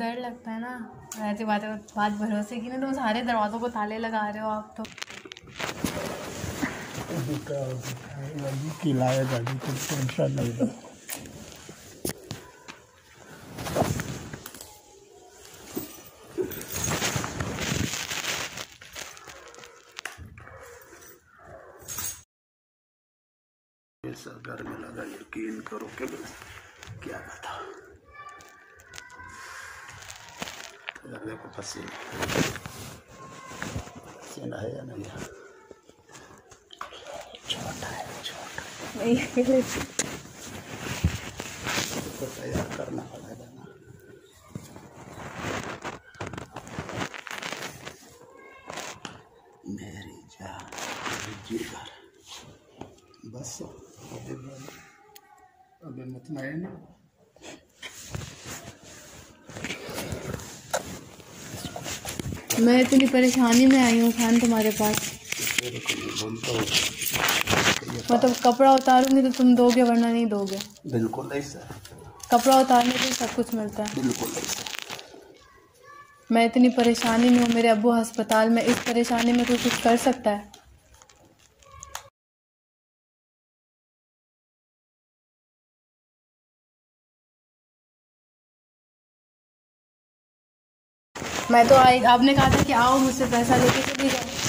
लगता है ना। ऐसी बात बात भरोसे की ना तुम सारे दरवाज़ों को ताले लगा रहे हो आप तो। खिलाया दादी कुछ टेंशन नहीं ऐसा घर में लगा यकीन करो कि क्या था। देखो पसीना पसीना है या नहीं छोटा है छोटा नहीं तो तैयार करना पड़ेगा ना मेरी जान जिगर बस अभी अभी मुतमैन मैं इतनी परेशानी में आई हूँ खान तुम्हारे पास। मतलब कपड़ा उतारूँगी तो तुम दोगे वरना नहीं दोगे। बिल्कुल नहीं सर। कपड़ा उतारने से सब कुछ मिलता है। बिल्कुल मैं इतनी परेशानी में हूँ मेरे अबू अस्पताल में इस परेशानी में कोई कुछ कर सकता है? मैं तो आई आपने कहा था कि आओ मुझसे पैसा लेके चली जाओ।